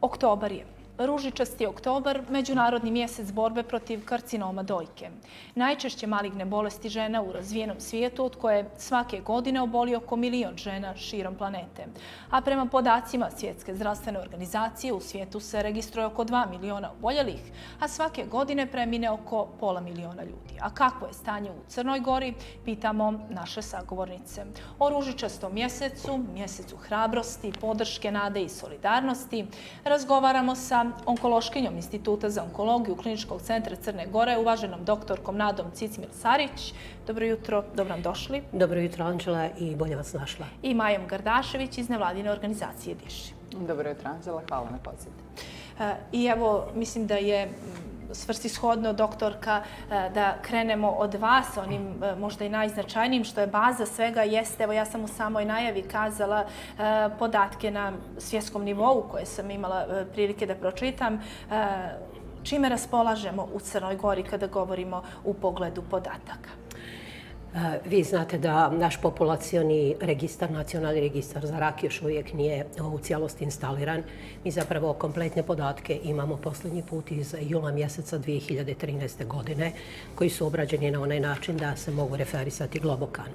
Oktobar je. Ružičasti oktobar, međunarodni mjesec borbe protiv karcinoma dojke. Najčešće maligne bolesti žena u razvijenom svijetu, od koje svake godine oboli oko milion žena širom planete. A prema podacima Svjetske zdravstvene organizacije, u svijetu se registruje oko 2 miliona oboljelih, a svake godine premine oko pola miliona ljudi. A kako je stanje u Crnoj Gori, pitamo naše sagovornice. O Ružičastom mjesecu, mjesecu hrabrosti, podrške, nade i solidarnosti, razgovaramo sa onkološkinjom Instituta za onkologiju Kliničkog centra Crne Gore, uvaženom doktorkom Nadom Cicmir Sarić. Dobro jutro, dobro nam došli. Dobro jutro, Anđela, i bolje vas našla. I Majom Gardašević iz nevladine organizacije Diši. Dobro jutro, Anđela, hvala na pozivu. E, I evo, mislim da je svrsishodno, doktorka, e, da krenemo od vas, onim e, možda i najznačajnijim, što je baza svega, jeste, evo ja sam u samoj najavi kazala e, podatke na svjetskom nivou koje sam imala prilike da pročitam, čime raspolažemo u Crnoj Gori kada govorimo u pogledu podataka. E, vi znate da naš populacioni registar, nacionalni registar za rak još uvijek nije e, u cijelosti instaliran. Mi zapravo kompletne podatke imamo posljednji put iz jula mjeseca 2013. godine koji su obrađeni na onaj način da se mogu referisati Globokanu.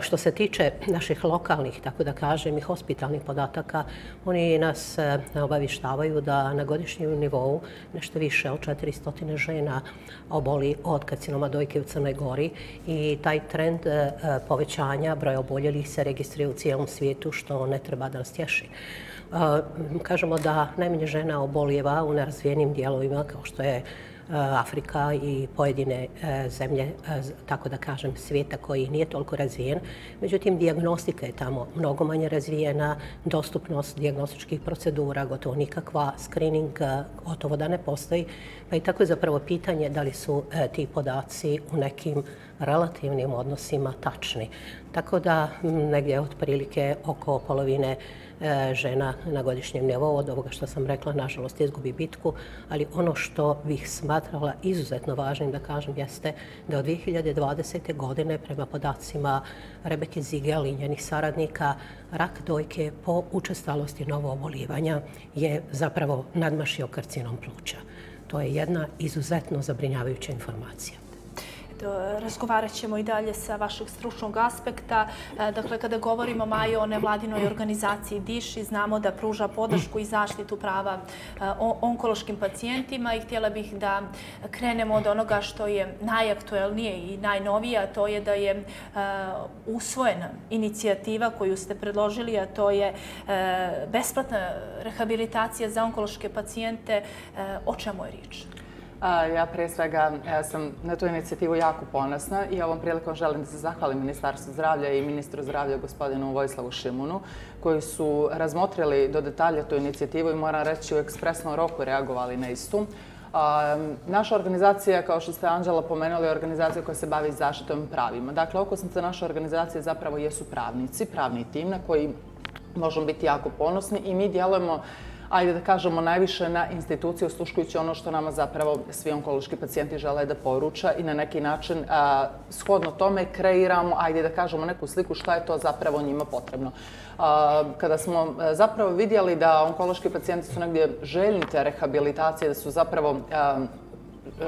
Što se tiče naših lokalnih, tako da kažem, i hospitalnih podataka, oni nas e, obavištavaju da na godišnjem nivou nešto više od 400 žena oboli od karcinoma dojke u Crnoj Gori i taj trend e, e, povećanja broja oboljelih se registruje u cijelom svijetu, što ne treba da nas tješi. Kažemo da najmanje žena obolijeva u nerazvijenim dijelovima, kao što je E, Afrika i pojedine e, zemlje, e, tako da kažem, svijeta koji nije toliko razvijen. Međutim, diagnostika je tamo mnogo manje razvijena, dostupnost diagnostičkih procedura, gotovo nikakva, screening gotovo da ne postoji. Pa i tako je zapravo pitanje da li su ti podaci u nekim relativnim odnosima tačni. Tako da negdje otprilike oko polovine E, žena na godišnjem nivou od ovoga što sam rekla, nažalost, izgubi bitku, ali ono što bih smatrala izuzetno važnim da kažem jeste da od 2020. godine prema podacima Rebeke Zigel i njenih saradnika rak dojke po učestalosti novoobolivanja je zapravo nadmašio karcinom pluća. To je jedna izuzetno zabrinjavajuća informacija razgovarat ćemo i dalje sa vašeg stručnog aspekta. E, dakle, kada govorimo Majo o nevladinoj organizaciji DIŠI, znamo da pruža podršku i zaštitu prava e, onkološkim pacijentima i htjela bih da krenemo od onoga što je najaktuelnije i najnovije, a to je da je e, usvojena inicijativa koju ste predložili, a to je e, besplatna rehabilitacija za onkološke pacijente. E, o čemu je riječ? Ja pre svega sam na tu inicijativu jako ponosna i ovom prilikom želim da se zahvalim Ministarstvu zdravlja i ministru zdravlja gospodinu Vojislavu Šimunu koji su razmotrili do detalja tu inicijativu i moram reći u ekspresnom roku reagovali na istu. Naša organizacija, kao što ste Anđela pomenuli, je organizacija koja se bavi zaštitom pravima. Dakle, okosnice naše organizacije zapravo jesu pravnici, pravni tim na koji možemo biti jako ponosni i mi djelujemo ajde da kažemo, najviše na instituciju sluškujući ono što nama zapravo svi onkološki pacijenti žele da poruča i na neki način a, shodno tome kreiramo, ajde da kažemo, neku sliku šta je to zapravo njima potrebno. A, kada smo e, zapravo vidjeli da onkološki pacijenti su negdje željni te rehabilitacije, da su zapravo a, e,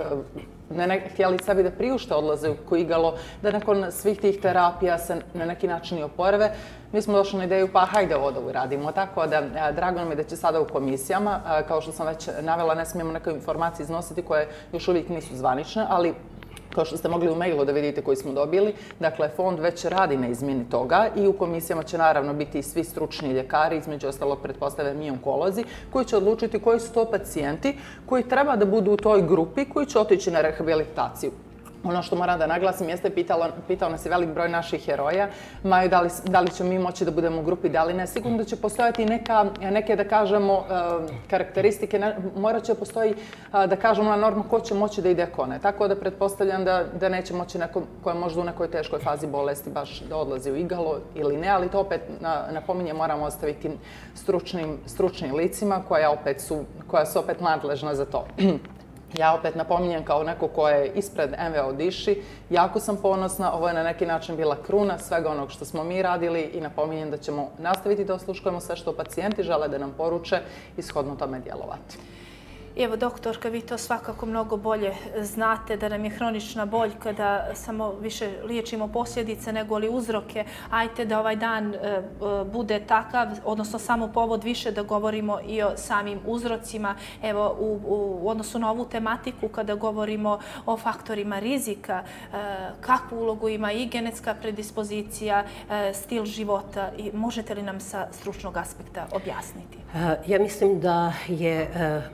ne, ne, htjeli sebi da priušte odlaze u Kuigalo, da nakon svih tih terapija se na neki način i oporave. Mi smo došli na ideju, pa hajde ovo da uradimo. Tako da, e, drago nam je da će sada u komisijama, e, kao što sam već navela, ne smijemo neke informacije iznositi koje još uvijek nisu zvanične, ali kao što ste mogli u mailu da vidite koji smo dobili. Dakle, fond već radi na izmjeni toga i u komisijama će naravno biti svi stručni ljekari, između ostalog pretpostave mi onkolozi, koji će odlučiti koji su to pacijenti koji treba da budu u toj grupi koji će otići na rehabilitaciju. Ono što moram da naglasim jeste pitalo, pitao nas je velik broj naših heroja. Maju, da li, da li ćemo mi moći da budemo u grupi, da li ne? Sigurno da će postojati neka, neke, da kažemo, eh, karakteristike. Ne, morat će postoji, eh, da kažemo, na norma ko će moći da ide ko ne. Tako da pretpostavljam da, da neće moći neko ko je možda u nekoj teškoj fazi bolesti baš da odlazi u igalo ili ne, ali to opet na, napominje moramo ostaviti stručnim, stručnim licima koja, opet su, koja su opet nadležna za to. Ja opet napominjem kao neko ko je ispred MVO Diši, jako sam ponosna, ovo je na neki način bila kruna svega onog što smo mi radili i napominjem da ćemo nastaviti da osluškujemo sve što pacijenti žele da nam poruče i shodno tome djelovati. Evo, doktorka, vi to svakako mnogo bolje znate da nam je hronična boljka, da samo više liječimo posljedice nego li uzroke. Ajte da ovaj dan e, e bude takav, odnosno samo povod više da govorimo i o samim uzrocima. Evo, u odnosu na ovu tematiku, kada govorimo o faktorima rizika, e, kakvu ulogu ima i genetska predispozicija, e, stil života, možete li nam sa stručnog aspekta objasniti? E, ja mislim da je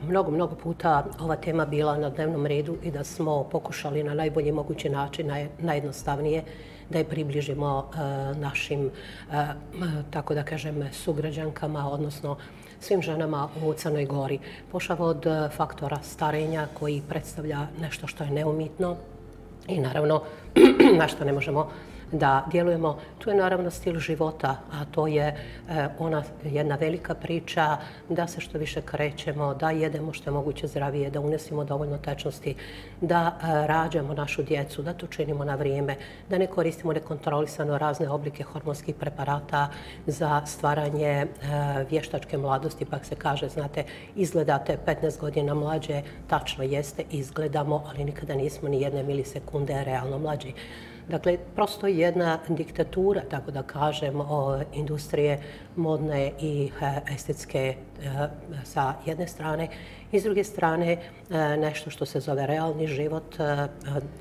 mnogo, mnogo puta ova tema bila na dnevnom redu i da smo pokušali na najbolji mogući način, najjednostavnije, da je približimo e, našim, e, tako da kažem, sugrađankama, odnosno svim ženama u Crnoj Gori. Pošao od e, faktora starenja koji predstavlja nešto što je neumitno i naravno na što ne možemo da djelujemo. Tu je naravno stil života, a to je e, ona jedna velika priča da se što više krećemo, da jedemo što je moguće zdravije, da unesimo dovoljno tečnosti, da e, rađamo našu djecu, da to činimo na vrijeme, da ne koristimo nekontrolisano razne oblike hormonskih preparata za stvaranje e, vještačke mladosti, pak se kaže, znate, izgledate 15 godina mlađe, tačno jeste, izgledamo, ali nikada nismo ni jedne milisekunde realno mlađi. Dakle, prosto jedna diktatura, tako da kažem, industrije modne i e, estetske e, sa jedne strane i s druge strane e, nešto što se zove realni život,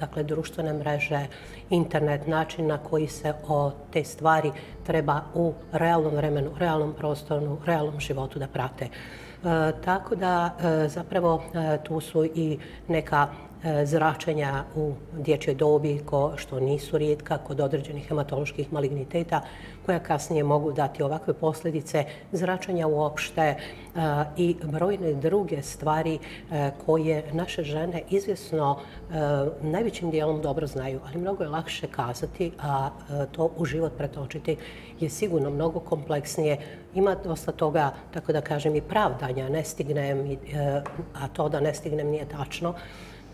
dakle, društvene mreže, internet, način na koji se o te stvari treba u realnom vremenu, realnom prostoru, realnom životu da prate. Tako da zapravo tu su i neka E, zračenja u dječjoj dobi, ko što nisu rijetka kod određenih hematoloških maligniteta, koja kasnije mogu dati ovakve posljedice, zračenja uopšte e, i brojne druge stvari e, koje naše žene izvjesno najvećim dijelom dobro znaju, ali mnogo je lakše kazati, a to u život pretočiti je sigurno mnogo kompleksnije. Ima dosta toga, tako da kažem, i pravdanja, ne stignem, a to da ne stignem nije tačno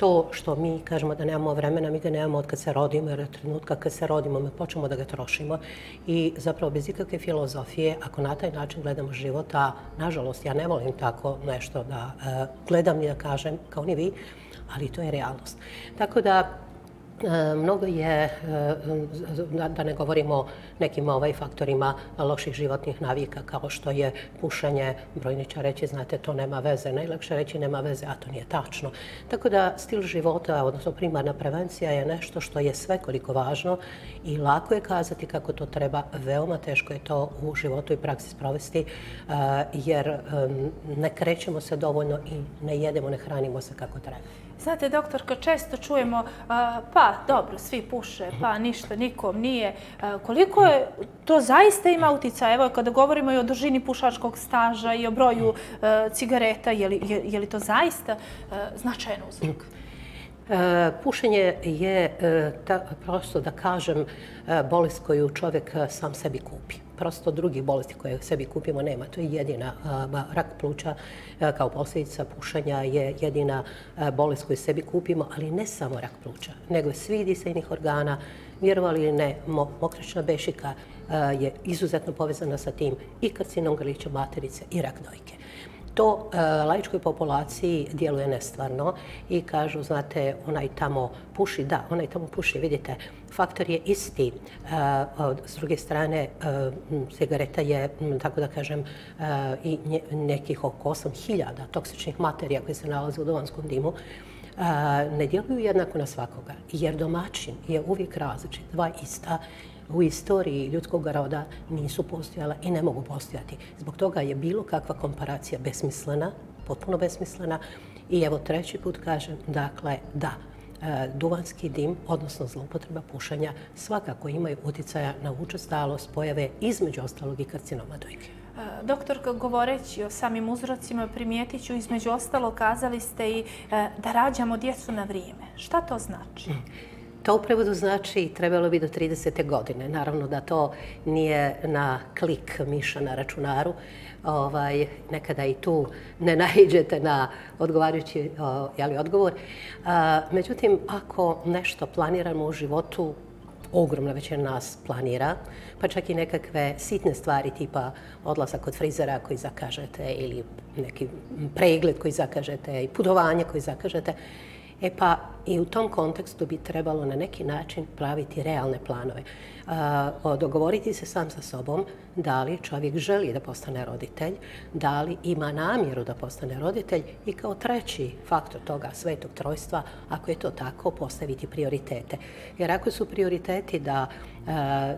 to što mi kažemo da nemamo vremena, mi ga nemamo od kad se rodimo, jer od trenutka kad se rodimo, mi počnemo da ga trošimo. I zapravo bez ikakve filozofije, ako na taj način gledamo života, nažalost, ja ne volim tako nešto da uh, gledam i da kažem kao ni vi, ali to je realnost. Tako da, E, mnogo je, e, da ne govorimo o nekim ovaj faktorima loših životnih navika kao što je pušenje, brojni će reći, znate, to nema veze, najlakše reći nema veze, a to nije tačno. Tako da stil života, odnosno primarna prevencija je nešto što je svekoliko važno i lako je kazati kako to treba, veoma teško je to u životu i praksi sprovesti, e, jer ne krećemo se dovoljno i ne jedemo, ne hranimo se kako treba. Znate, doktorka, često čujemo, pa dobro, svi puše, pa ništa, nikom nije. Koliko je to zaista ima utica? Evo, kada govorimo i o dužini pušačkog staža i o broju cigareta, je li, je, je li to zaista značajan uzrok? E, pušenje je, e, ta, prosto da kažem, e, bolest koju čovjek sam sebi kupi. Prosto drugih bolesti koje sebi kupimo nema. To je jedina rak pluća kao posljedica pušenja je jedina bolest koju sebi kupimo, ali ne samo rak pluća, nego svi disajnih organa, vjerovali ili ne, mokračna bešika je izuzetno povezana sa tim i karcinom grlića materice i rak dojke to e, laičkoj populaciji djeluje nestvarno i kažu, znate, onaj tamo puši, da, onaj tamo puši, vidite, faktor je isti. E, s druge strane, e, cigareta je, tako da kažem, i nekih oko 8000 toksičnih materija koje se nalaze u duvanskom dimu, ne djeluju jednako na svakoga, jer domaćin je uvijek različit, dva ista, u istoriji ljudskog roda nisu postojala i ne mogu postojati. Zbog toga je bilo kakva komparacija besmislena, potpuno besmislena. I evo treći put kažem, dakle, da, e, duvanski dim, odnosno zloupotreba pušanja, svakako imaju utjecaja na učestalost pojave između ostalog i karcinoma dojke. E, doktor, govoreći o samim uzrocima, primijetit ću između ostalo, kazali ste i e, da rađamo djecu na vrijeme. Šta to znači? Mm. To u prevodu znači trebalo bi do 30. godine. Naravno da to nije na klik miša na računaru. Ovaj, nekada i tu ne nahiđete na odgovarajući jeli, odgovor. A, međutim, ako nešto planiramo u životu, ogromna većina nas planira, pa čak i nekakve sitne stvari tipa odlazak kod frizera koji zakažete ili neki pregled koji zakažete i putovanje koji zakažete. E pa i u tom kontekstu bi trebalo na neki način praviti realne planove. Dogovoriti se sam sa sobom da li čovjek želi da postane roditelj, da li ima namjeru da postane roditelj i kao treći faktor toga svetog trojstva, ako je to tako, postaviti prioritete. Jer ako su prioriteti da e,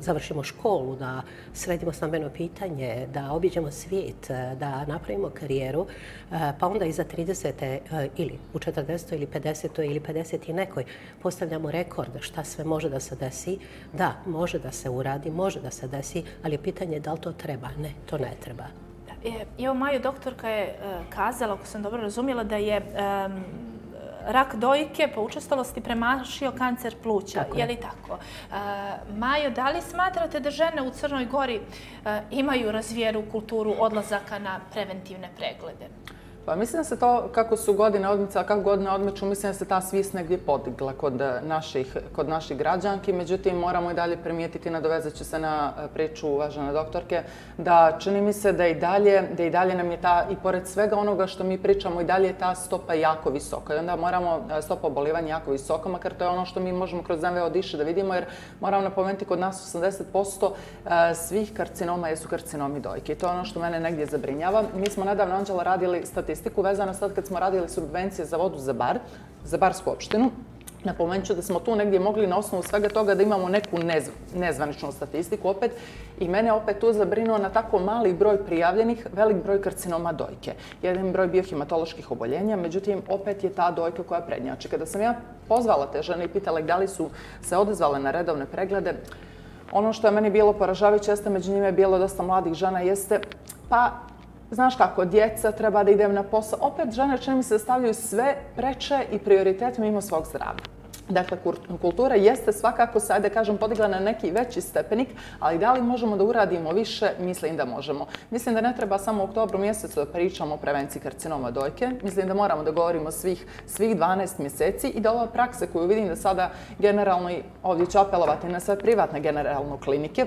završimo školu, da sredimo stambeno pitanje, da obiđemo svijet, e, da napravimo karijeru, e, pa onda iza 30. ili u 40. ili 50. ili 50. i nekoj postavljamo rekord šta sve može da se desi, da, može da se uradi, može da se desi, ali pitanje je da li to treba. Ne, to ne treba. Evo, Majo, doktorka je e, kazala, ako sam dobro razumjela, da je rak dojke po učestalosti premašio kancer pluća. Je li tako? E, Majo, da li smatrate da žene u Crnoj Gori e, imaju razvijeru kulturu odlazaka na preventivne preglede? Pa mislim da se to, kako su godine odmica, kako godine odmiču, mislim da se ta svist negdje podigla kod naših, kod naših građanki. Međutim, moramo i dalje primijetiti, nadovezat se na e, priču uvažene doktorke, da čini mi se da i dalje, da i dalje nam je ta, i pored svega onoga što mi pričamo, i dalje je ta stopa jako visoka. I onda moramo e, stopa obolivanja jako visoka, makar to je ono što mi možemo kroz MVO diše da vidimo, jer moram napomenuti kod nas 80% e, svih karcinoma jesu karcinomi dojke. I to je ono što mene negdje zabrinjava. Mi smo nedavno, Anđela, radili statistiku statistiku vezano sad kad smo radili subvencije za vodu za bar, za barsku opštinu. Napomenut ću da smo tu negdje mogli na osnovu svega toga da imamo neku nezvaničnu statistiku opet i mene opet tu zabrinuo na tako mali broj prijavljenih, velik broj karcinoma dojke. Jedan broj biohematoloških oboljenja, međutim opet je ta dojka koja prednjači. Znači, kada sam ja pozvala te žene i pitala da li su se odezvale na redovne preglede, ono što je meni bilo poražavajuće jeste, među njima je bilo dosta mladih žena, jeste pa znaš kako, djeca, treba da idem na posao. Opet žene čini mi se stavljaju sve preče i prioritet mimo svog zdravlja. Dakle, kultura jeste svakako, sad da kažem, podigla na neki veći stepenik, ali da li možemo da uradimo više, mislim da možemo. Mislim da ne treba samo u oktobru mjesecu da pričamo o prevenciji karcinoma dojke. Mislim da moramo da govorimo svih, svih 12 mjeseci i da ova praksa koju vidim da sada generalno, ovdje ću apelovati na sve privatne generalno klinike,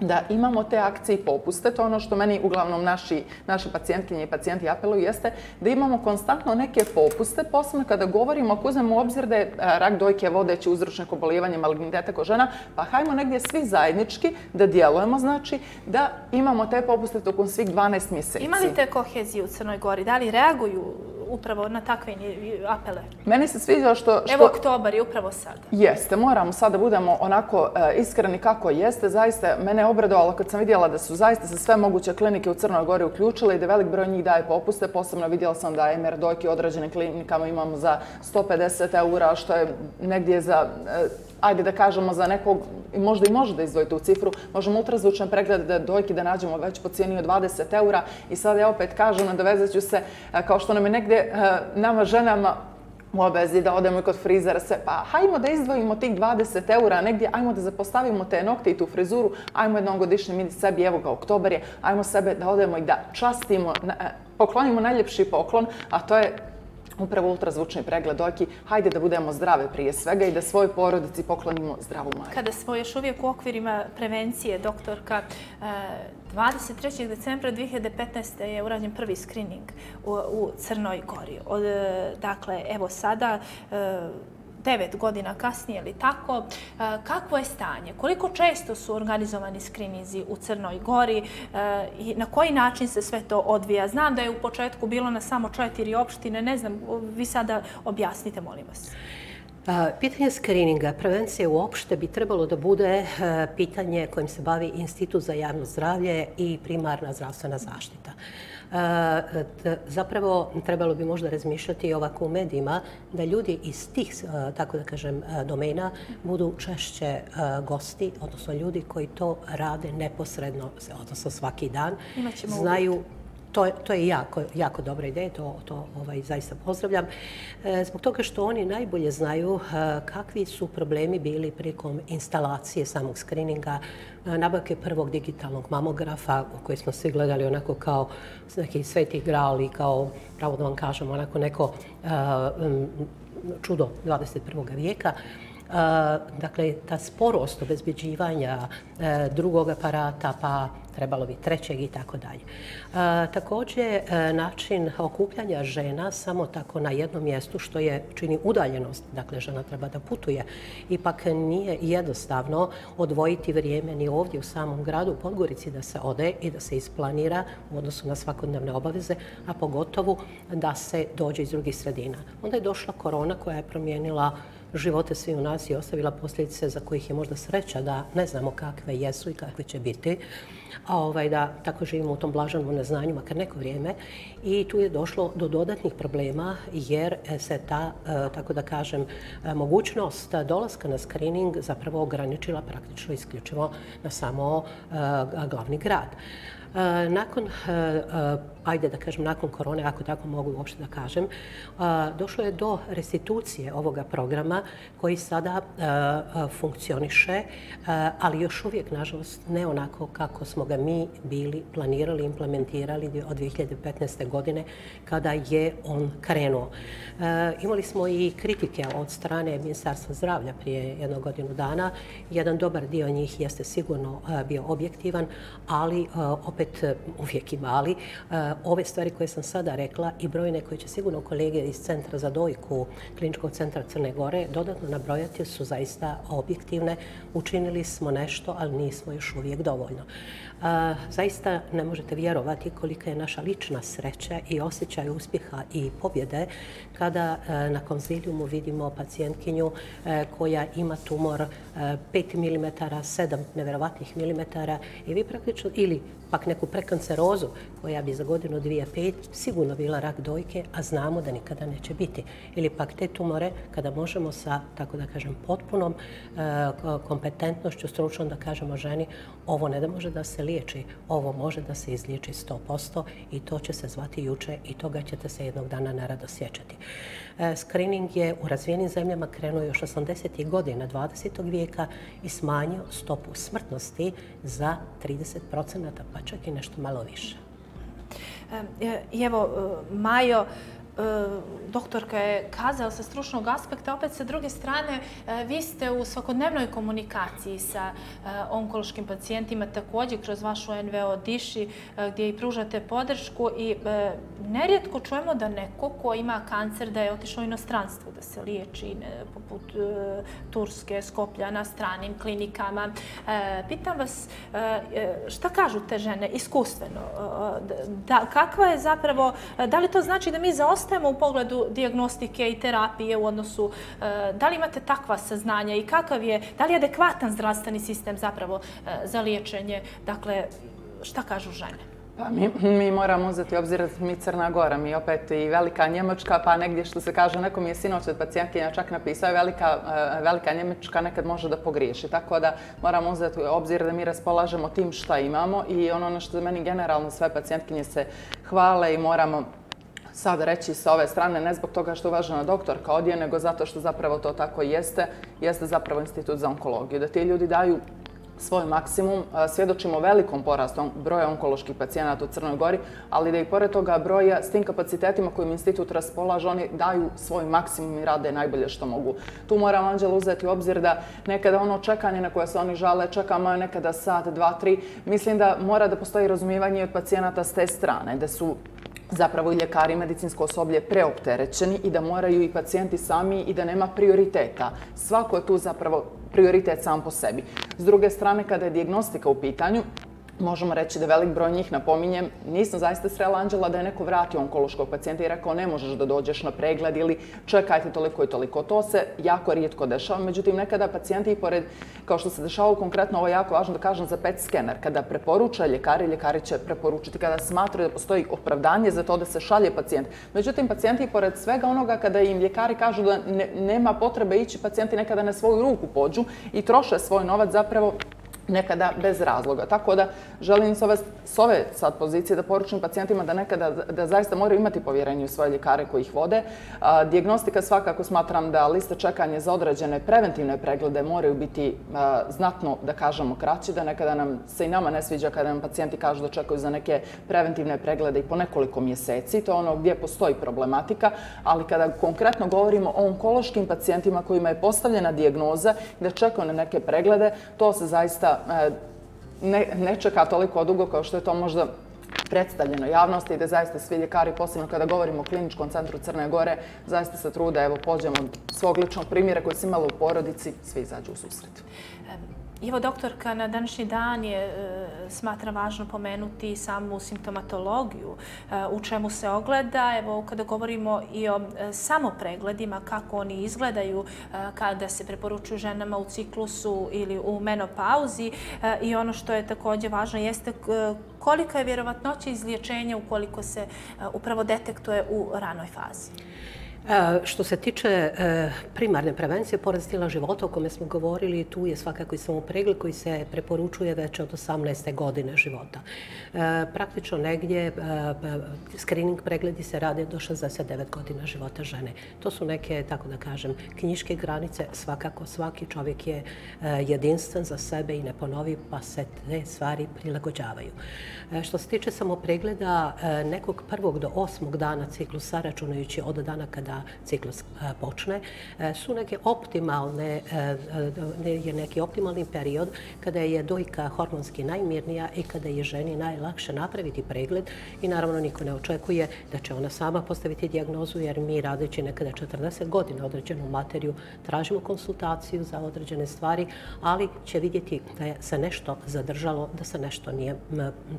da imamo te akcije i popuste. To ono što meni uglavnom naši, naši pacijentkinje i pacijenti apeluju jeste da imamo konstantno neke popuste, posebno kada govorimo, ako uzmemo u obzir da je rak dojke vodeći uzročnik obolivanja maligniteta kod žena, pa hajmo negdje svi zajednički da djelujemo, znači da imamo te popuste tokom svih 12 mjeseci. Ima li te kohezije u Crnoj Gori? Da li reaguju upravo na takve apele? Meni se sviđa što... Evo oktobar je upravo sada. Jeste, moramo sada budemo onako e, iskreni kako jeste. Zaista, mene obradovala kad sam vidjela da su zaista se sve moguće klinike u Crnoj Gori uključile i da velik broj njih daje popuste. Posebno vidjela sam da MR dojke u određenim klinikama imamo za 150 eura, što je negdje za eh, ajde da kažemo za nekog, možda i može da izdvojite u cifru, možemo ultrazvučne preglede da dojke da nađemo već po cijeni od 20 eura i sad ja opet kažem, nadovezat ću se, eh, kao što nam je negdje eh, nama ženama u obezi da odemo i kod frizera sve, pa hajmo da izdvojimo tih 20 eura negdje, ajmo da zapostavimo te nokte i tu frizuru, ajmo jednom godišnje mini sebi, evo ga oktobar je, ajmo sebe da odemo i da častimo, e, poklonimo najljepši poklon, a to je upravo ultrazvučni pregled dojki, hajde da budemo zdrave prije svega i da svoj porodici poklonimo zdravu majku. Kada smo još uvijek u okvirima prevencije, doktorka, eh, 23. Decembra 2015. je urađen prvi screening u Crnoj Gori. Eh, dakle, evo sada eh, devet godina kasnije ili tako, e, kakvo je stanje? Koliko često su organizovani skrinizi u Crnoj Gori e, i na koji način se sve to odvija? Znam da je u početku bilo na samo četiri opštine, ne znam, vi sada objasnite, molim vas. Pa, pitanje skrininga, prevencije uopšte bi trebalo da bude e, pitanje kojim se bavi Institut za javno zdravlje i primarna zdravstvena zaštita. Zapravo trebalo bi možda razmišljati ovako u medijima da ljudi iz tih, tako da kažem, domena budu češće gosti, odnosno ljudi koji to rade neposredno, odnosno svaki dan, znaju to, to je jako, jako dobra ideja, to, to ovaj, zaista pozdravljam. E, zbog toga što oni najbolje znaju e, kakvi su problemi bili prikom instalacije samog skrininga, e, nabavke prvog digitalnog mamografa u koji smo svi gledali onako kao neki sveti grali, kao, pravo da vam kažem, onako neko e, čudo 21. vijeka. E, dakle, ta sporost obezbeđivanja e, drugog aparata, pa trebalo bi trećeg i tako dalje. E, također, e, način okupljanja žena samo tako na jednom mjestu, što je čini udaljenost, dakle, žena treba da putuje, ipak nije jednostavno odvojiti vrijeme ni ovdje u samom gradu u Podgorici da se ode i da se isplanira u odnosu na svakodnevne obaveze, a pogotovo da se dođe iz drugih sredina. Onda je došla korona koja je promijenila živote svi u nas i ostavila posljedice za kojih je možda sreća da ne znamo kakve jesu i kakve će biti, a ovaj, da tako živimo u tom blaženom neznanju makar neko vrijeme. I tu je došlo do dodatnih problema jer e, se ta, e, tako da kažem, e, mogućnost dolaska na screening zapravo ograničila praktično isključivo na samo glavni grad. E, nakon, e, e, ajde da kažem, nakon korone, ako tako mogu uopšte da kažem, došlo je do restitucije ovoga programa koji sada funkcioniše, ali još uvijek, nažalost, ne onako kako smo ga mi bili planirali, implementirali od 2015. godine kada je on krenuo. Imali smo i kritike od strane Ministarstva zdravlja prije jednog godinu dana. Jedan dobar dio njih jeste sigurno bio objektivan, ali opet opet e, uvijek i mali. E, ove stvari koje sam sada rekla i brojne koje će sigurno kolege iz Centra za dojku Kliničkog centra Crne Gore dodatno nabrojati su zaista objektivne. Učinili smo nešto, ali nismo još uvijek dovoljno. E, zaista ne možete vjerovati kolika je naša lična sreća i osjećaj uspjeha i pobjede kada na konzilijumu vidimo pacijentkinju koja ima tumor 5 mm, 7 neverovatnih mm i vi praktično, ili pak neku prekancerozu koja bi za godinu, dvije, pet sigurno bila rak dojke, a znamo da nikada neće biti. Ili pak te tumore kada možemo sa, tako da kažem, potpunom e, kompetentnošću, stručnom da kažemo ženi, ovo ne da može da se liječi, ovo može da se izliječi 100% i to će se zvati juče i toga ćete se jednog dana narado sjećati. E, screening je u razvijenim zemljama krenuo još 80. godina 20. vijeka i smanjio stopu smrtnosti za 30%, pa čak i nešto malo više. E, I evo, e, Majo, E, doktorka je kazala sa stručnog aspekta, opet sa druge strane, e, vi ste u svakodnevnoj komunikaciji sa e, onkološkim pacijentima, također kroz vašu NVO Diši, gdje i pružate podršku i nerijetko čujemo da neko ko ima kancer da je otišao u inostranstvo, da se liječi poput Turske, Skoplja na stranim klinikama. Pitam vas, šta kažu te žene iskustveno? Kakva je zapravo, da li to znači da mi zaostavimo zaostajemo u pogledu diagnostike i terapije u odnosu, e, da li imate takva saznanja i kakav je, da li je adekvatan zdravstveni sistem zapravo e, za liječenje, dakle, šta kažu žene? Pa mi, mi moramo uzeti obzir da mi Crna Gora, mi opet i Velika Njemačka, pa negdje što se kaže, nekom je sinoć od pacijentkinja čak napisao, velika, e, velika Njemačka nekad može da pogriješi. Tako da moramo uzeti obzir da mi raspolažemo tim šta imamo i ono što za meni generalno sve pacijentkinje se hvale i moramo sad reći sa ove strane, ne zbog toga što uvažena doktorka odje, nego zato što zapravo to tako jeste, jeste zapravo institut za onkologiju. Da ti ljudi daju svoj maksimum, svjedočimo velikom porastu broja onkoloških pacijenata u Crnoj Gori, ali da i pored toga broja s tim kapacitetima kojim institut raspolaže, oni daju svoj maksimum i rade najbolje što mogu. Tu moram Anđela uzeti u obzir da nekada ono čekanje na koje se oni žale, čekamo nekada sat, dva, tri, mislim da mora da postoji razumijevanje od pacijenata s te strane, da su zapravo i ljekari i medicinsko osoblje preopterećeni i da moraju i pacijenti sami i da nema prioriteta. Svako je tu zapravo prioritet sam po sebi. S druge strane, kada je diagnostika u pitanju, možemo reći da velik broj njih napominjem, nisam zaista srela Anđela da je neko vratio onkološkog pacijenta i rekao ne možeš da dođeš na pregled ili čekajte toliko i toliko. To se jako rijetko dešava, međutim nekada pacijenti i pored, kao što se dešava konkretno, ovo je jako važno da kažem za PET skener, kada preporuča ljekari, ljekari će preporučiti kada smatraju da postoji opravdanje za to da se šalje pacijent. Međutim, pacijenti i pored svega onoga kada im ljekari kažu da nema potrebe ići, pacijenti nekada na svoju ruku pođu i troše svoj novac zapravo nekada bez razloga. Tako da želim s ove, s ove sad pozicije da poručim pacijentima da nekada da zaista moraju imati povjerenje u svoje ljekare koji ih vode. A, diagnostika svakako smatram da liste čekanja za određene preventivne preglede moraju biti a, znatno, da kažemo, kraći, da nekada nam se i nama ne sviđa kada nam pacijenti kažu da čekaju za neke preventivne preglede i po nekoliko mjeseci. To je ono gdje postoji problematika, ali kada konkretno govorimo o onkološkim pacijentima kojima je postavljena dijagnoza da čekaju na neke preglede, to se zaista E, ne, ne čeka toliko dugo kao što je to možda predstavljeno javnosti i da zaista svi ljekari, posebno kada govorimo o kliničkom centru Crne Gore, zaista se trude, evo, pođemo od svog ličnog primjera koji se imala u porodici, svi izađu u susret. E, Evo, doktorka, na današnji dan je e, smatra važno pomenuti samu simptomatologiju, e, u čemu se ogleda. Evo, kada govorimo i o e, samopregledima, kako oni izgledaju e, kada se preporučuju ženama u ciklusu ili u menopauzi. E, I ono što je također važno jeste e, kolika je vjerovatnoća izliječenja ukoliko se upravo detektuje u ranoj fazi. E, što se tiče e, primarne prevencije, pored stila života o kome smo govorili, tu je svakako i samopregled koji se preporučuje već od 18. godine života. E, praktično negdje screening pregledi se rade do 69 godina života žene. To su neke, tako da kažem, knjiške granice. Svakako svaki čovjek je jedinstven za sebe i ne ponovi, pa se te stvari prilagođavaju. Što se tiče samopregleda, nekog prvog do osmog dana ciklusa, računajući od dana kada ciklus e, počne, e, su neke optimalne, e, je neki optimalni period kada je dojka hormonski najmirnija i kada je ženi najlakše napraviti pregled i naravno niko ne očekuje da će ona sama postaviti diagnozu jer mi radeći nekada 40 godina određenu materiju tražimo konsultaciju za određene stvari, ali će vidjeti da je se nešto zadržalo, da se nešto nije,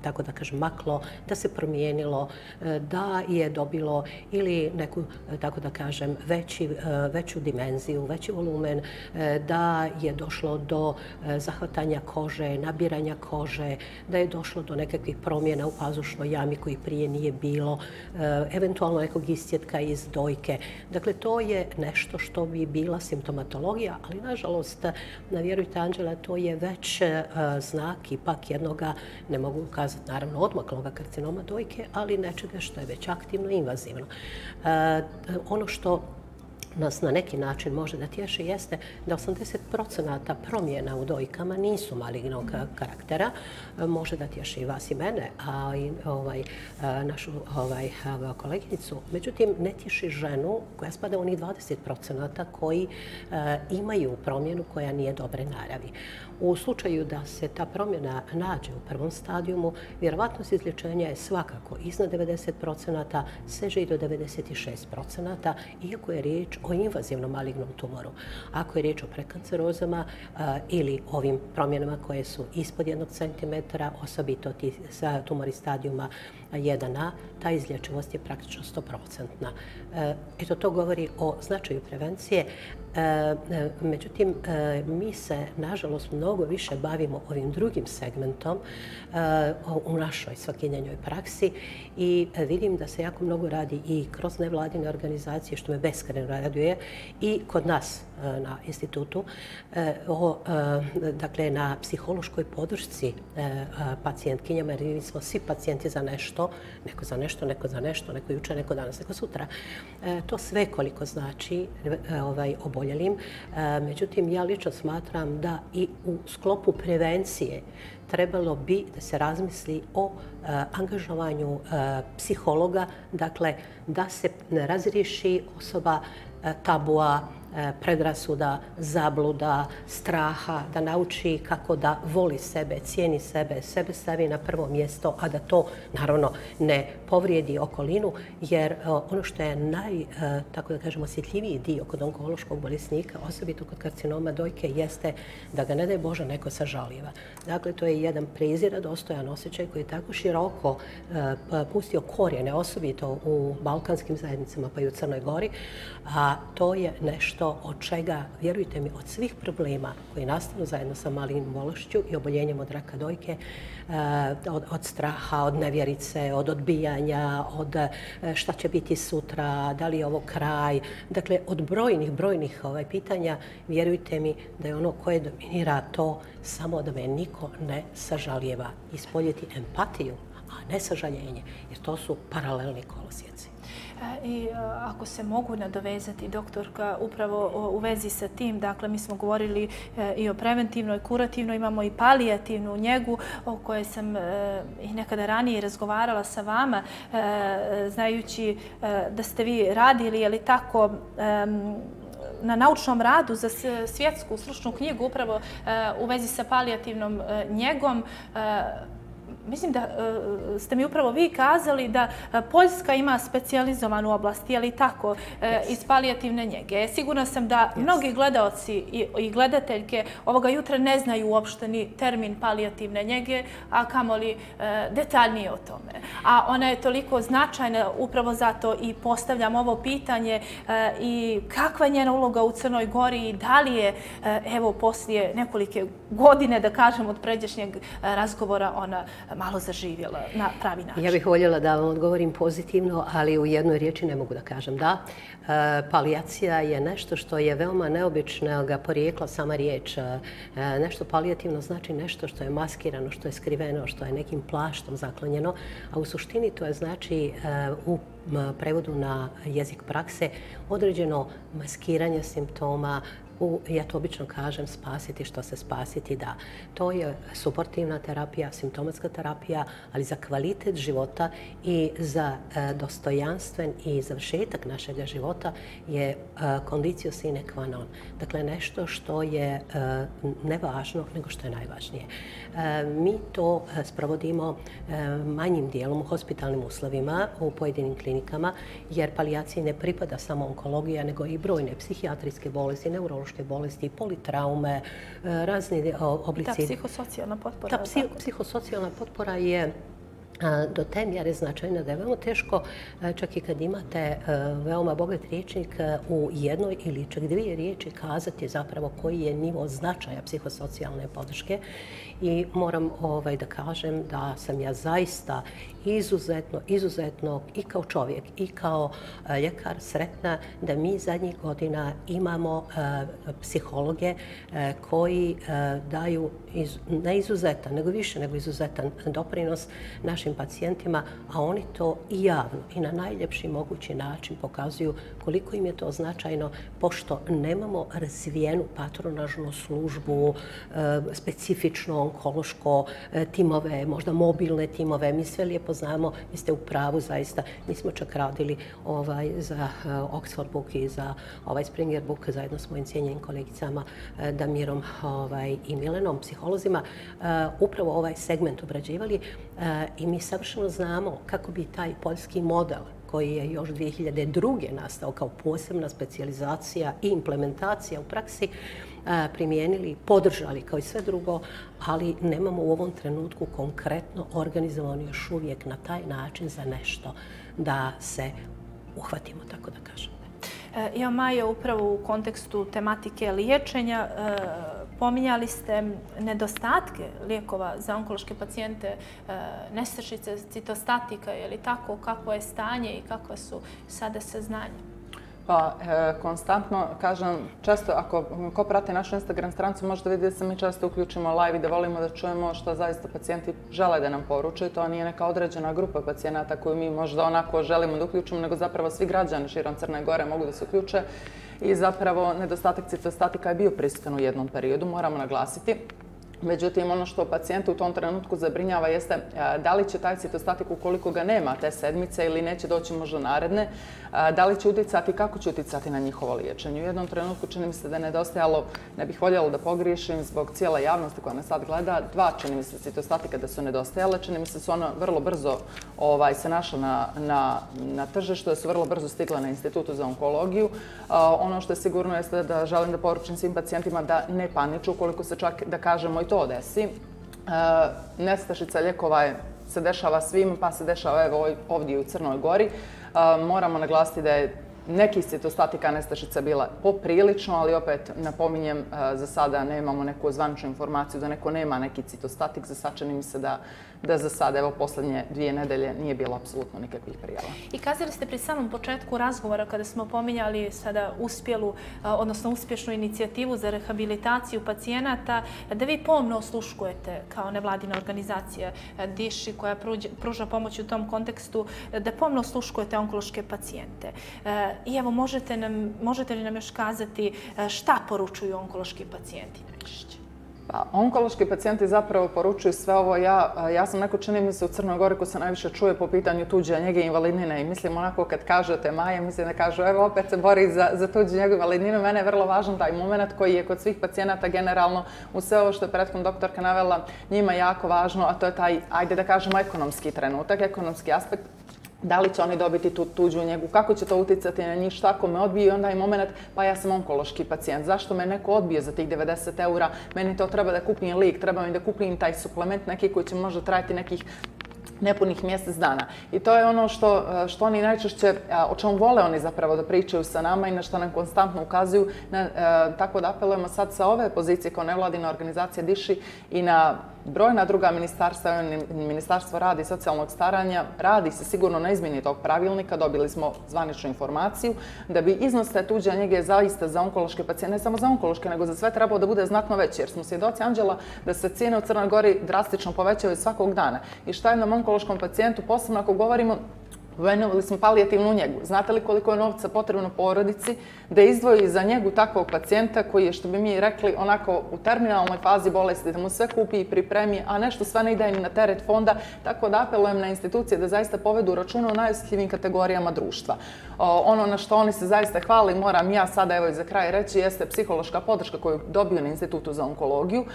tako da kažem, maklo, da se promijenilo, da je dobilo ili neku, tako da kažem, veći, e, veću dimenziju, veći volumen, e, da je došlo do e, zahvatanja kože, nabiranja kože, da je došlo do nekakvih promjena u pazušnoj jami koji prije nije bilo, eventualno nekog istjetka iz dojke. Dakle, to je nešto što bi bila simptomatologija, ali nažalost, vjerujte Anđela, to je već znak ipak jednoga, ne mogu ukazati naravno odmakloga karcinoma dojke, ali nečega što je već aktivno i invazivno ono što nas na neki način može da tješi jeste da 80% promjena u dojkama nisu malignog karaktera. Može da tješi i vas i mene, a i ovaj, našu ovaj, koleginicu. Međutim, ne tješi ženu koja spada u onih 20% koji imaju promjenu koja nije dobre naravi. U slučaju da se ta promjena nađe u prvom stadijumu, vjerovatnost izlječenja je svakako iznad 90%, seže i do 96%, iako je riječ o invazivnom malignom tumoru. Ako je riječ o prekancerozama ili ovim promjenama koje su ispod 1 cm, osobito ti tumori stadijuma 1A, ta izlječevost je praktično 100%. E, eto, to govori o značaju prevencije. E, e, međutim, e, mi se, nažalost, mnogo više bavimo ovim drugim segmentom eh, u našoj svakinjenjoj praksi i eh, vidim da se jako mnogo radi i kroz nevladine organizacije, što me beskreno raduje, i kod nas E, na institutu, e, o, e, dakle, na psihološkoj podršci pacijentkinjama, jer mi smo svi pacijenti za nešto, neko za nešto, neko za nešto, neko juče, neko danas, neko sutra. To sve koliko znači ovaj, oboljelim. Međutim, ja lično smatram da i u sklopu prevencije trebalo bi da se razmisli o angažovanju psihologa, dakle, da se razriješi osoba tabua, E, predrasuda, zabluda, straha, da nauči kako da voli sebe, cijeni sebe, sebe stavi na prvo mjesto, a da to naravno ne povrijedi okolinu, jer e, ono što je naj, e, tako da kažemo, osjetljiviji dio kod onkološkog bolesnika, osobito kod karcinoma dojke, jeste da ga ne daj Bože neko sažaliva. Dakle, to je jedan prezira, dostojan osjećaj koji je tako široko pustio korijene, osobito u balkanskim zajednicama pa i u Crnoj Gori, a to je nešto što od čega, vjerujte mi, od svih problema koji nastanu zajedno sa malim bološću i oboljenjem od raka dojke, eh, od, od straha, od nevjerice, od odbijanja, od eh, šta će biti sutra, da li je ovo kraj. Dakle, od brojnih, brojnih ovaj, pitanja, vjerujte mi da je ono koje dominira to samo da me niko ne sažaljeva. Ispoljeti empatiju, a ne sažaljenje, jer to su paralelni kolosjeci. E, I e, ako se mogu nadovezati, doktorka, upravo u vezi sa tim, dakle, mi smo govorili e, i o preventivnoj, kurativnoj, imamo i palijativnu njegu o kojoj sam i nekada ranije razgovarala sa vama, znajući da ste vi radili, je li tako, na naučnom radu za svjetsku stručnu knjigu upravo u vezi sa palijativnom njegom mislim da e, ste mi upravo vi kazali da e, Poljska ima specijalizovanu oblast, je li tako, e, iz palijativne njege. Sigurna sam da mnogi gledalci i gledateljke ovoga jutra ne znaju uopšte ni termin palijativne njege, a kamoli detaljnije o tome. A ona je toliko značajna, upravo zato i postavljam ovo pitanje i kakva je njena uloga u Crnoj Gori i da li je, evo, poslije nekolike godine, da kažem, od pređešnjeg razgovora ona malo zaživjela na pravi način. Ja bih voljela da vam odgovorim pozitivno, ali u jednoj riječi ne mogu da kažem da. E, palijacija je nešto što je veoma neobično ga porijekla sama riječ. E, nešto palijativno znači nešto što je maskirano, što je skriveno, što je nekim plaštom zaklonjeno, a u suštini to je znači e, u prevodu na jezik prakse određeno maskiranje simptoma, u, ja to obično kažem, spasiti što se spasiti da. To je suportivna terapija, simptomatska terapija, ali za kvalitet života i za e, dostojanstven i završetak našeg života je e, kondicio sine qua non. Dakle, nešto što je e, nevažno nego što je najvažnije. E, mi to e, sprovodimo e, manjim dijelom u hospitalnim uslovima u pojedinim klinikama, jer palijaciji ne pripada samo onkologija, nego i brojne psihijatrijske bolesti, neurološke bolesti, politraume, razni oblici... Ta psihosocijalna potpora. Ta psihosocijalna potpora je do te mjere značajna da je veoma teško, čak i kad imate veoma bogat riječnik, u jednoj ili čak dvije riječi kazati zapravo koji je nivo značaja psihosocijalne podrške. I moram ovaj, da kažem da sam ja zaista izuzetno, izuzetno i kao čovjek i kao e, ljekar sretna da mi zadnjih godina imamo e, psihologe e, koji daju iz, ne izuzetan, nego više nego izuzetan doprinos našim pacijentima, a oni to i javno i na najljepši mogući način pokazuju koliko im je to značajno, pošto nemamo razvijenu patronažnu službu, specifično onkološko e, timove, možda mobilne timove, mi sve lijepo znamo, vi ste u pravu zaista, mi smo čak radili ovaj, za e, Oxford Book i za ovaj Springer Book zajedno s mojim cijenjenim kolegicama e, Damirom ovaj, i Milenom, psiholozima, upravo ovaj segment obrađivali i mi savršeno znamo kako bi taj poljski model koji je još 2002. nastao kao posebna specializacija i implementacija u praksi, primijenili, podržali kao i sve drugo, ali nemamo u ovom trenutku konkretno organizovano još uvijek na taj način za nešto da se uhvatimo, tako da kažem. E, ja, Maja, upravo u kontekstu tematike liječenja, e, pominjali ste nedostatke lijekova za onkološke pacijente, e, nestašice, citostatika, je li tako, kako je stanje i kakva su sada saznanja? Pa, e, konstantno, kažem, često, ako ko prate našu Instagram strancu, možete vidjeti da se mi često uključimo live i da volimo da čujemo što zaista pacijenti žele da nam poruče. To nije neka određena grupa pacijenata koju mi možda onako želimo da uključimo, nego zapravo svi građani širom Crne Gore mogu da se uključe. I zapravo, nedostatak citostatika je bio prisutan u jednom periodu, moramo naglasiti. Međutim, ono što pacijenta u tom trenutku zabrinjava jeste e, da li će taj citostatik, ukoliko ga nema te sedmice ili neće doći možda naredne, e, da li će uticati, kako će uticati na njihovo liječenje. U jednom trenutku čini mi se da je nedostajalo, ne bih voljela da pogriješim zbog cijele javnosti koja me sad gleda, dva čini mi se citostatika da su nedostajale, čini mi se su ona vrlo brzo ovaj, se našla na, na, na tržištu, da su vrlo brzo stigla na institutu za onkologiju. E, ono što je sigurno jeste da želim da poručim svim pacijentima da ne paniču ukoliko se čak, da kažemo, i to desi. E, nestašica ljekova je se dešava svim, pa se dešava evo ovdje u Crnoj Gori e, moramo naglasiti da je nekih citostatika nestašica bila poprilično, ali opet napominjem, e, za sada nemamo neku zvančnu informaciju da neko nema neki citostatik. Za sad čini mi se da, da za sada, evo, poslednje dvije nedelje nije bilo apsolutno nikakvih prijava. I kazali ste pri samom početku razgovora kada smo pominjali sada uspjelu, odnosno uspješnu inicijativu za rehabilitaciju pacijenata, da vi pomno osluškujete kao nevladina organizacija DIŠI koja pruža pomoć u tom kontekstu, da pomno osluškujete onkološke pacijente. I evo, možete, nam, možete li nam još kazati šta poručuju onkološki pacijenti najčešće? Pa, onkološki pacijenti zapravo poručuju sve ovo. Ja, ja sam neko čini mi se u Crnoj Gori ko se najviše čuje po pitanju tuđe njege invalidnine i mislim onako kad kažete Maja, mislim da kažu evo opet se bori za, za tuđe njegu invalidninu. Mene je vrlo važan taj moment koji je kod svih pacijenata generalno u sve ovo što je prethodno doktorka navela njima jako važno, a to je taj, ajde da kažemo, ekonomski trenutak, ekonomski aspekt da li će oni dobiti tu tuđu njegu, kako će to uticati na njih, šta ako me odbije i onda je moment, pa ja sam onkološki pacijent, zašto me neko odbije za tih 90 eura, meni to treba da kupim lik, treba mi da kupim taj suplement neki koji će možda trajati nekih nepunih mjesec dana. I to je ono što, što oni najčešće, o čemu vole oni zapravo da pričaju sa nama i na što nam konstantno ukazuju. Na, tako da apelujemo sad sa ove pozicije kao nevladina organizacija Diši i na brojna druga ministarstva, ministarstvo radi i socijalnog staranja, radi se sigurno na izmjeni tog pravilnika, dobili smo zvaničnu informaciju, da bi iznos te tuđe njege zaista za onkološke pacijente, ne samo za onkološke, nego za sve trebao da bude znatno veći, jer smo svjedoci Anđela da se cijene u Crnoj Gori drastično povećaju svakog dana. I šta je nam onkološkom pacijentu, posebno ako govorimo Pomenovali smo palijativnu njegu. Znate li koliko je novca potrebno porodici da izdvoji za njegu takvog pacijenta koji je, što bi mi rekli, onako u terminalnoj fazi bolesti, da mu sve kupi i pripremi, a nešto sve ne ide na teret fonda. Tako da apelujem na institucije da zaista povedu računa o najosjetljivim kategorijama društva. Ono na što oni se zaista hvali, moram ja sada evo i za kraj reći, jeste psihološka podrška koju dobiju na Institutu za onkologiju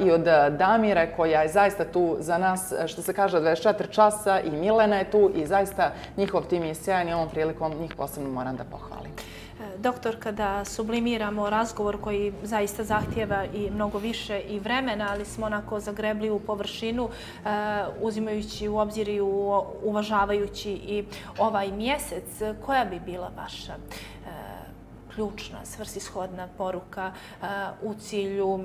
i od e, Damire koja je zaista tu za nas, e, što se kaže, 24 časa i Milena je tu i zaista njihov tim je sjajan i ovom prilikom njih posebno moram da pohvalim. Doktor, kada sublimiramo razgovor koji zaista zahtjeva i mnogo više i vremena, ali smo onako zagrebli u površinu, eh, uzimajući u obzir i uvažavajući i ovaj mjesec, koja bi bila vaša eh, ključna, svrsishodna poruka u cilju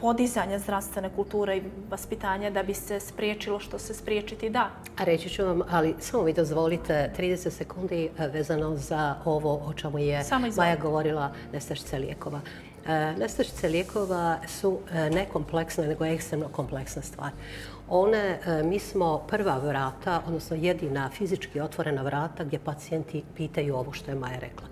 podizanja zdravstvene kulture i vaspitanja da bi se spriječilo što se spriječiti da. A reći ću vam, ali samo vi dozvolite 30 sekundi vezano za ovo o čemu je Maja govorila nestašice lijekova. Nestašice lijekova su ne kompleksne, nego ekstremno kompleksna stvar. One, mi smo prva vrata, odnosno jedina fizički otvorena vrata gdje pacijenti pitaju ovo što je Maja rekla.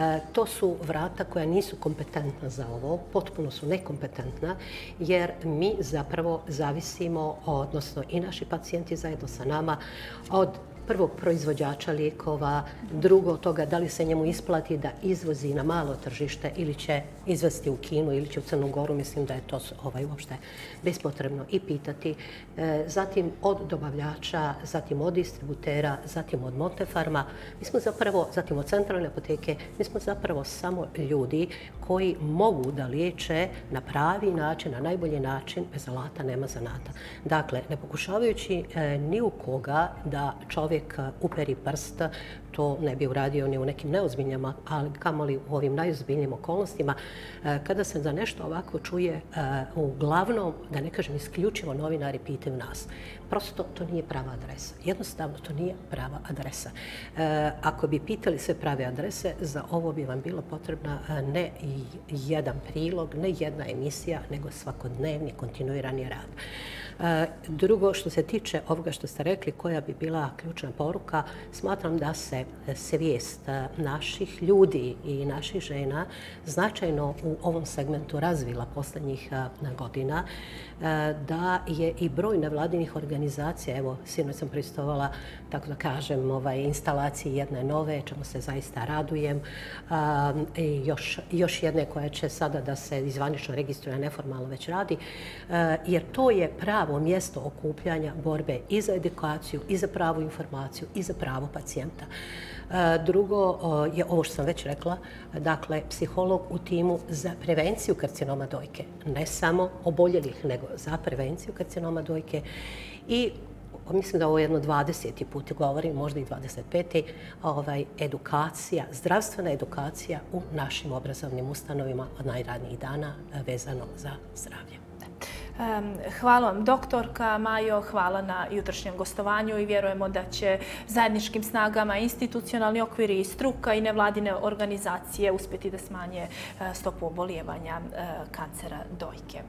E, to su vrata koja nisu kompetentna za ovo, potpuno su nekompetentna, jer mi zapravo zavisimo, odnosno i naši pacijenti zajedno sa nama, od prvog proizvođača lijekova, drugo toga da li se njemu isplati da izvozi na malo tržište ili će izvesti u Kinu ili će u Crnu Goru, mislim da je to ovaj, uopšte bespotrebno i pitati. E, zatim od dobavljača, zatim od distributera, zatim od Montefarma. Mi smo zapravo, zatim od centralne apoteke, mi smo zapravo samo ljudi koji mogu da liječe na pravi način, na najbolji način, bez alata nema zanata. Dakle, ne pokušavajući e, ni u koga da čovjek uperi prst, to ne bi uradio ni u nekim neozbiljnjama, ali kamoli u ovim najozbiljnijim okolnostima, e, kada se za nešto ovako čuje, e, uglavnom, da ne kažem isključivo, novinari pitaju nas. Prosto to nije prava adresa. Jednostavno to nije prava adresa. E, ako bi pitali sve prave adrese, za ovo bi vam bilo potrebna ne jedan prilog, ne jedna emisija, nego svakodnevni kontinuirani rad. E, drugo, što se tiče ovoga što ste rekli, koja bi bila ključna poruka, smatram da se svijest e, naših ljudi i naših žena značajno u ovom segmentu razvila poslednjih e, godina, da je i broj nevladinih organizacija, evo, sino sam pristovala, tako da kažem, ovaj, instalaciji jedne nove, čemu se zaista radujem, i još, još jedne koja će sada da se izvanično registruje, neformalno već radi, jer to je pravo mjesto okupljanja borbe i za edukaciju, i za pravu informaciju, i za pravo pacijenta. E, drugo e, je ovo što sam već rekla, dakle, psiholog u timu za prevenciju karcinoma dojke. Ne samo oboljelih, nego za prevenciju karcinoma dojke. I mislim da ovo jedno 20. put govorim, možda i 25. Ovaj, edukacija, zdravstvena edukacija u našim obrazovnim ustanovima od najranijih dana vezano za zdravlje. Hvala vam, doktorka Majo, hvala na jutrašnjem gostovanju i vjerujemo da će zajedničkim snagama institucionalni okviri i struka i nevladine organizacije uspjeti da smanje e, stopu obolijevanja e, kancera dojke.